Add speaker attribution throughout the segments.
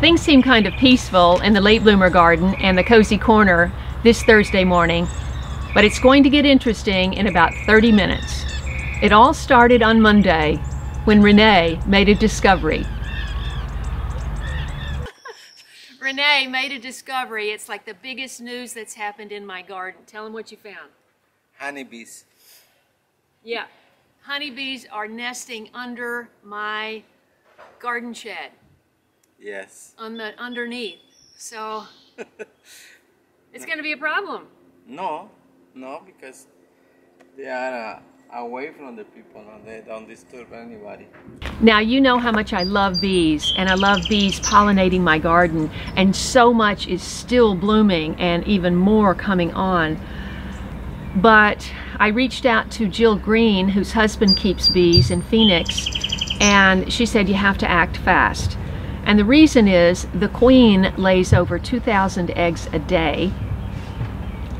Speaker 1: Things seem kind of peaceful in the late bloomer garden and the cozy corner this Thursday morning, but it's going to get interesting in about 30 minutes. It all started on Monday when Renee made a discovery. Renee made a discovery. It's like the biggest news that's happened in my garden. Tell them what you found.
Speaker 2: Honeybees.
Speaker 1: Yeah, honeybees are nesting under my garden shed.
Speaker 2: Yes.
Speaker 1: on the underneath. So it's going to be a problem.
Speaker 2: No, no, because they are uh, away from the people and they don't disturb anybody.
Speaker 1: Now, you know how much I love bees, and I love bees pollinating my garden, and so much is still blooming and even more coming on. But I reached out to Jill Green, whose husband keeps bees in Phoenix, and she said you have to act fast. And the reason is the queen lays over 2,000 eggs a day.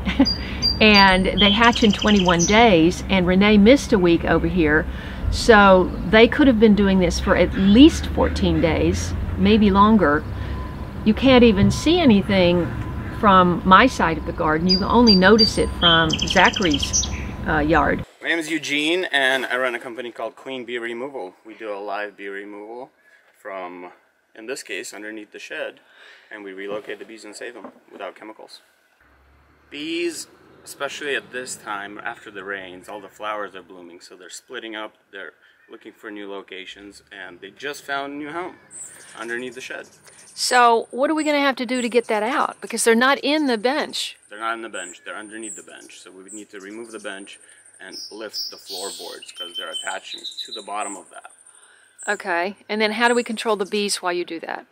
Speaker 1: and they hatch in 21 days, and Renee missed a week over here. So they could have been doing this for at least 14 days, maybe longer. You can't even see anything from my side of the garden. You only notice it from Zachary's uh, yard.
Speaker 3: My name is Eugene and I run a company called Queen Bee Removal. We do a live bee removal from, in this case, underneath the shed and we relocate the bees and save them without chemicals. Bees, especially at this time after the rains, all the flowers are blooming so they're splitting up, they're looking for new locations and they just found a new home underneath the shed.
Speaker 1: So, what are we going to have to do to get that out? Because they're not in the bench.
Speaker 3: They're not in the bench, they're underneath the bench. So we would need to remove the bench and lift the floorboards because they're attaching to the bottom of that.
Speaker 1: Okay. And then how do we control the bees while you do that?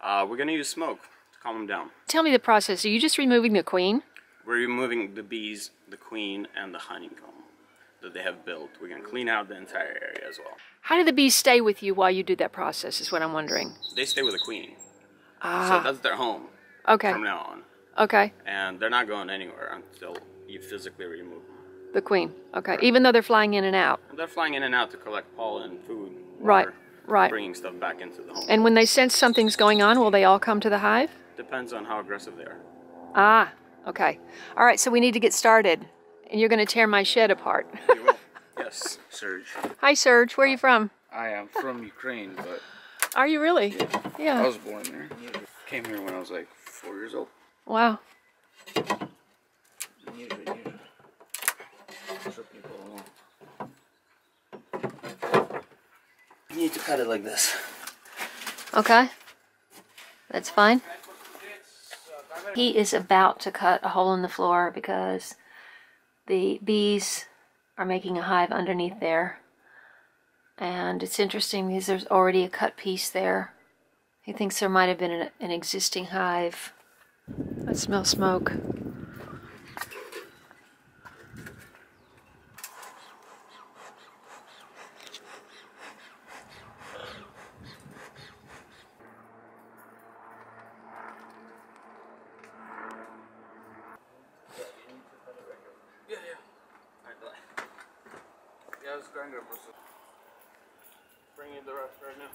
Speaker 3: Uh, we're going to use smoke to calm them down.
Speaker 1: Tell me the process. Are you just removing the queen?
Speaker 3: We're removing the bees, the queen, and the honeycomb that they have built. We're going to clean out the entire area as well.
Speaker 1: How do the bees stay with you while you do that process is what I'm wondering.
Speaker 3: They stay with the queen.
Speaker 1: Ah.
Speaker 3: So that's their home
Speaker 1: Okay.
Speaker 3: from now on.
Speaker 1: Okay.
Speaker 3: And they're not going anywhere until you physically remove them.
Speaker 1: The queen. Okay. Even though they're flying in and out.
Speaker 3: They're flying in and out to collect pollen, food,
Speaker 1: Right, right.
Speaker 3: bringing stuff back into the home.
Speaker 1: And when they sense something's going on, will they all come to the hive?
Speaker 3: Depends on how aggressive they are.
Speaker 1: Ah. Okay. All right. So we need to get started. And you're going to tear my shed apart.
Speaker 3: You will. yes, Serge.
Speaker 1: Hi, Serge. Where are you from?
Speaker 4: I am from Ukraine, but
Speaker 1: Are you really?
Speaker 4: I
Speaker 1: Yeah.
Speaker 4: I was born there. Came here when I was like four years old.
Speaker 1: Wow.
Speaker 4: So people
Speaker 3: You need to cut it like this.
Speaker 1: Okay. That's fine. He is about to cut a hole in the floor because the bees are making a hive underneath there. And it's interesting because there's already a cut piece there. He thinks there might have been an, an existing hive. I smell smoke.
Speaker 4: Yeah, I was
Speaker 3: the rest right now.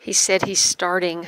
Speaker 1: He said he's starting.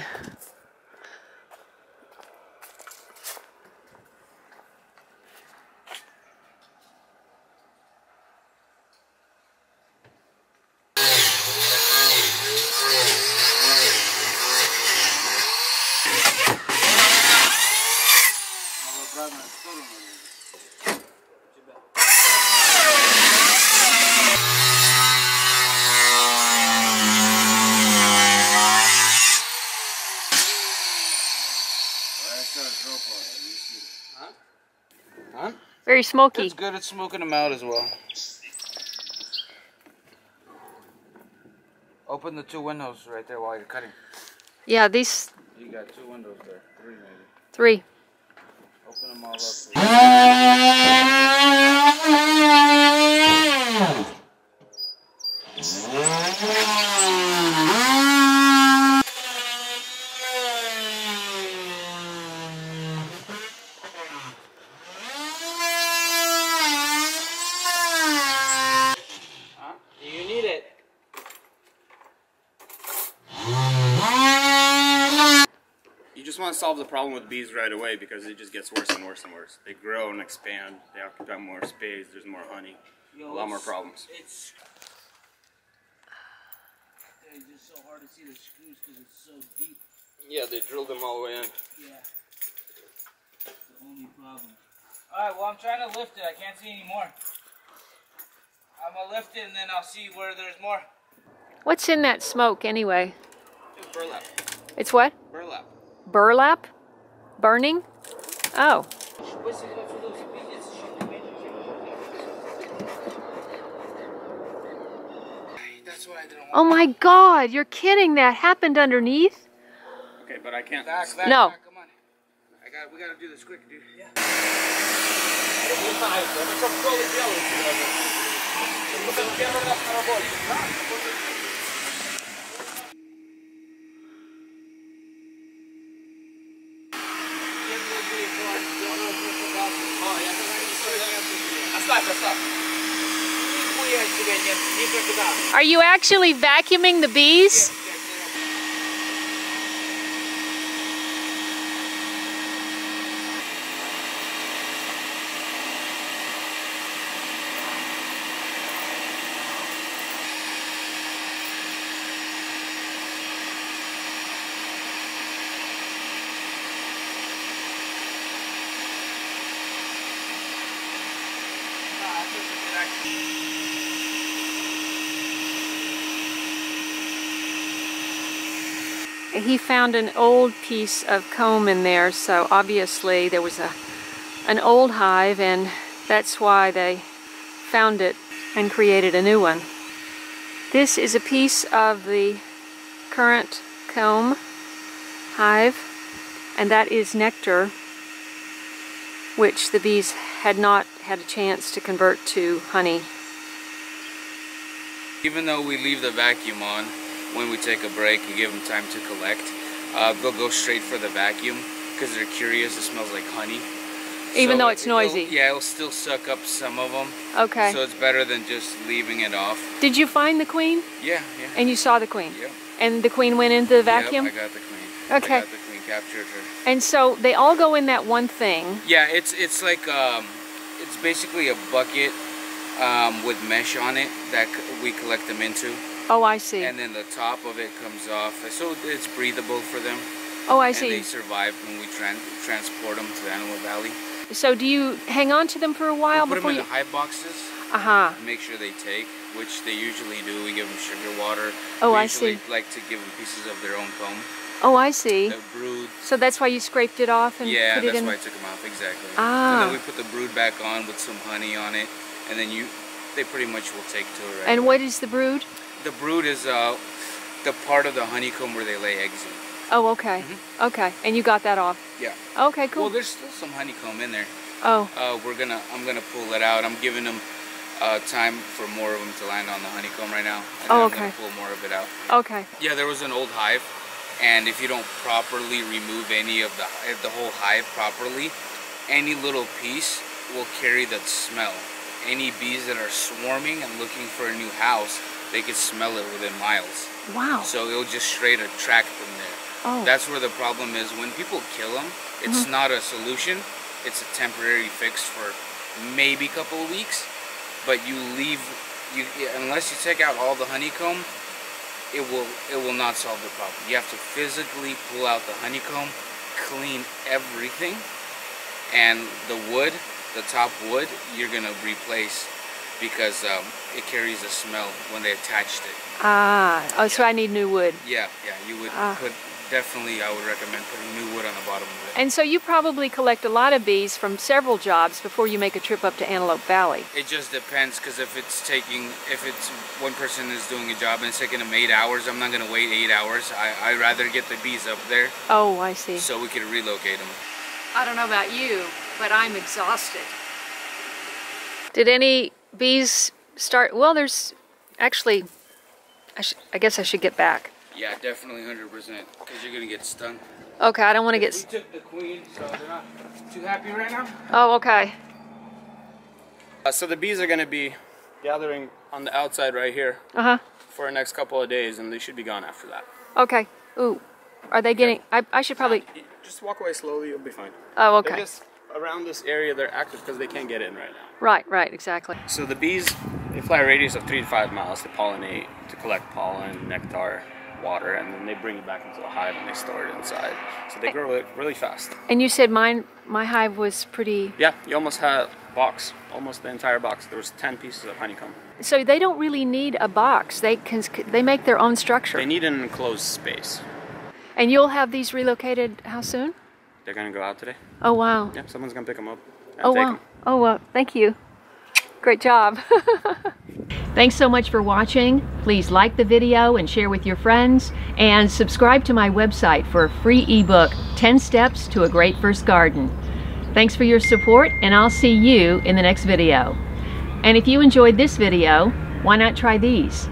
Speaker 1: Very smoky.
Speaker 4: It's good at smoking them out as well. Open the two windows right there while you're cutting.
Speaker 1: Yeah, these
Speaker 4: You got two windows there. Three maybe.
Speaker 1: three.
Speaker 4: Open them all up. please.
Speaker 3: just want to solve the problem with bees right away because it just gets worse and worse and worse. They grow and expand. They occupy more space. There's more honey.
Speaker 4: Yo,
Speaker 3: a lot more problems.
Speaker 4: It's, it's just so hard to see the screws because it's so deep.
Speaker 3: Yeah, they drilled them all the way in.
Speaker 4: Yeah. The only problem. Alright, well, I'm trying to lift it. I can't see any more. I'm gonna lift it and then I'll see where there's more.
Speaker 1: What's in that smoke anyway?
Speaker 3: It's burlap.
Speaker 1: It's what?
Speaker 3: Burlap.
Speaker 1: Burlap? Burning? Oh.
Speaker 4: That's what I didn't want.
Speaker 1: Oh my god, you're kidding. That happened underneath?
Speaker 3: Okay, but I can't.
Speaker 4: Back, back,
Speaker 1: No.
Speaker 4: back, come on. I got, we gotta do this quick, dude. Yeah.
Speaker 1: Are you actually vacuuming the bees? He found an old piece of comb in there, so obviously there was a an old hive and that's why they found it and created a new one. This is a piece of the current comb hive and that is nectar which the bees had not had a chance to convert to honey.
Speaker 4: Even though we leave the vacuum on when we take a break and give them time to collect, uh, they'll go straight for the vacuum because they're curious. It smells like honey.
Speaker 1: Even
Speaker 4: So
Speaker 1: though it's
Speaker 4: it'll-
Speaker 1: noisy.
Speaker 4: Yeah, it'll still suck up some of them.
Speaker 1: Okay.
Speaker 4: So it's better than just leaving it off.
Speaker 1: Did you find the queen?
Speaker 4: Yeah, yeah.
Speaker 1: And you saw the queen?
Speaker 4: Yep.
Speaker 1: And the queen went into the vacuum?
Speaker 4: Yep, I got the queen.
Speaker 1: Okay.
Speaker 4: I got the queen, captured her.
Speaker 1: And so they all go in that one thing.
Speaker 4: Yeah, it's it's like um, it's basically a bucket um, with mesh on it that we collect them into,
Speaker 1: Oh, I see.
Speaker 4: and then the top of it comes off, so it's breathable for them,
Speaker 1: oh, I
Speaker 4: and
Speaker 1: see.
Speaker 4: they survive when we tran- transport them to Antelope Valley.
Speaker 1: So do you hang on to them for a while
Speaker 4: We put
Speaker 1: before
Speaker 4: them in
Speaker 1: you?
Speaker 4: the hive boxes,
Speaker 1: Uh-huh.
Speaker 4: make sure they take, which they usually do. We give them sugar water.
Speaker 1: Oh,
Speaker 4: we
Speaker 1: I see.
Speaker 4: like to give them pieces of their own comb.
Speaker 1: Oh, I see.
Speaker 4: The brood.
Speaker 1: So that's why you scraped it off and
Speaker 4: Yeah,
Speaker 1: put it in?
Speaker 4: Yeah, that's why I took them off exactly. And
Speaker 1: Ah.
Speaker 4: then we put the brood back on with some honey on it, and then you, they pretty much will take to it. Right
Speaker 1: And
Speaker 4: away.
Speaker 1: what is the brood?
Speaker 4: The brood is uh, the part of the honeycomb where they lay eggs in.
Speaker 1: Oh, okay. Okay. And you got that off.
Speaker 4: Yeah.
Speaker 1: Okay, cool.
Speaker 4: Well, there's still some honeycomb in there.
Speaker 1: oh,
Speaker 4: Uh, we're gonna, I'm gonna pull it out. I'm giving them uh, time for more of them to land on the honeycomb right now. And
Speaker 1: Oh,
Speaker 4: then I'm
Speaker 1: okay.
Speaker 4: gonna pull more of it out.
Speaker 1: okay.
Speaker 4: Yeah, there was an old hive, and if you don't properly remove any of the the whole hive properly, any little piece will carry that smell. Any bees that are swarming and looking for a new house, they can smell it within miles.
Speaker 1: Wow.
Speaker 4: So it'll just straight attract them there.
Speaker 1: Oh.
Speaker 4: That's where the problem is. When people kill them, it's
Speaker 1: Mm-hmm.
Speaker 4: not a solution. It's a temporary fix for maybe a couple of weeks. But you leave, you unless you take out all the honeycomb, it will it will not solve the problem. You have to physically pull out the honeycomb, clean everything, and the wood, the top wood, you're gonna replace because um, it carries a smell when they attached it.
Speaker 1: ah. Oh, so I need new wood.
Speaker 4: Yeah, yeah, you would
Speaker 1: Ah.
Speaker 4: put definitely. I would recommend putting new wood on the bottom of it.
Speaker 1: And so you probably collect a lot of bees from several jobs before you make a trip up to Antelope Valley.
Speaker 4: It just depends because if it's taking, if it's one person is doing a job and it's taking them eight hours, I'm not gonna wait eight hours. I I rather get the bees up there
Speaker 1: Oh, I see.
Speaker 4: so we could relocate them.
Speaker 1: I don't know about you, but I'm exhausted. Did any bees start? Well, there's actually, I, sh- I guess I should get back.
Speaker 4: Yeah, definitely hundred percent because you're gonna get stung.
Speaker 1: Okay, I don't want to get.
Speaker 4: We took the queen, so they're not too happy right now.
Speaker 1: Oh, okay.
Speaker 3: Uh, so the bees are going to be gathering on the outside right here
Speaker 1: Uh huh.
Speaker 3: for the next couple of days, and they should be gone after that.
Speaker 1: Okay. Ooh, are they getting? I, I should probably.
Speaker 3: just walk away slowly. You'll be fine.
Speaker 1: Oh, okay.
Speaker 3: Just around this area. They're active because they can't get in right now.
Speaker 1: Right, right, exactly.
Speaker 3: So the bees, they fly a radius of three to five miles to pollinate, to collect pollen, nectar, water, and then they bring it back into the hive and they store it inside. So they eh. grow it really fast.
Speaker 1: And you said mine, my hive was pretty.
Speaker 3: Yeah, you almost had a box, almost the entire box. There was 10 pieces of honeycomb.
Speaker 1: So they don't really need a box. They can. They make their own structure.
Speaker 3: They need an enclosed space.
Speaker 1: And you'll have these relocated how soon?
Speaker 3: They're gonna go out today.
Speaker 1: Oh wow.
Speaker 3: Yeah, someone's gonna pick them up.
Speaker 1: Oh
Speaker 3: take
Speaker 1: wow.
Speaker 3: 'em.
Speaker 1: Oh wow. Thank you. Great job. Thanks so much for watching. Please like the video and share with your friends and subscribe to my website for a free ebook 10 steps to a great first garden. Thanks for your support and I'll see you in the next video. And if you enjoyed this video, why not try these?